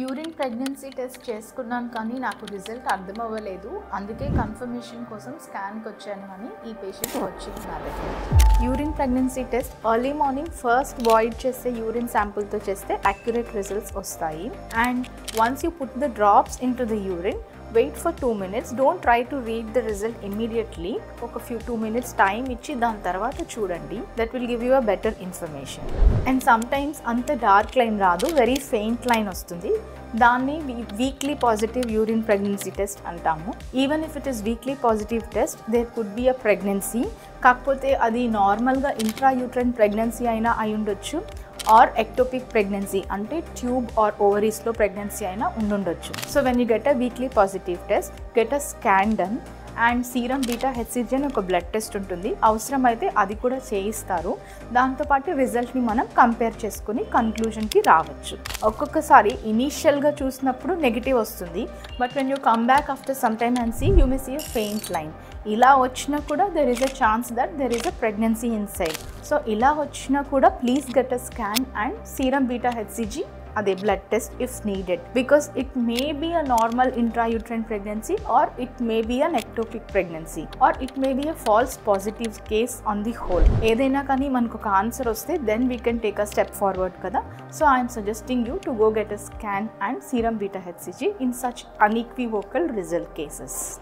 Urine pregnancy test చేసుకున్నాను కానీ నాకు రిజల్ట్ అర్థం అవ్వలేదు. అందుకే కన్ఫర్మేషన్ కోసం స్కాన్కి వచ్చాను అని ఈ పేషెంట్ వచ్చింది నా దగ్గర. Urine pregnancy test early morning first void చేస్తే యూరిన్ శాంపుల్తో చేస్తే అక్యురేట్ రిజల్ట్స్ వస్తాయి. And once you put the drops into the urine wait for two minutes don't try to read the result immediately ఒక few two minutes time ఇచ్చి దాని తర్వాత చూడండి. That will give you a better information and sometimes అంత dark line రాదు. Very faint line వస్తుంది. దాన్ని weakly positive urine pregnancy test అంటాము. Even if it is weakly positive test there could be a pregnancy కాకపోతే అది నార్మల్గా intrauterine pregnancy అయినా అయి ఉండొచ్చు. ఆర్ ఎక్టోపిక్ ప్రెగ్నెన్సీ అంటే ట్యూబ్ ఆర్ ఓవరీస్లో ప్రెగ్నెన్సీ అయినా ఉండుండొచ్చు. So when you get a weakly positive test get a scan done and serum beta HCG అని ఒక బ్లడ్ టెస్ట్ ఉంటుంది. అవసరమైతే అది కూడా చేయిస్తారు. దాంతోపాటు రిజల్ట్ని మనం కంపేర్ చేసుకుని కన్క్లూజన్కి రావచ్చు. ఒక్కొక్కసారి ఇనీషియల్గా చూసినప్పుడు నెగిటివ్ వస్తుంది. But when you come back after some time and see you may see a faint line ఇలా వచ్చినా కూడా there is a chance that there is a pregnancy inside so ఇలా వచ్చినా కూడా please get a scan and serum beta HCG అదే blood test if needed because it may be a normal intrauterine pregnancy or it may be an ectopic pregnancy or it may be a false positive case on the whole ఏదైనా కానీ మనకు ఒక answer వస్తే then we can take a step forward కదా. So I'm suggesting you to go get a scan and serum beta HCG in such unequivocal result cases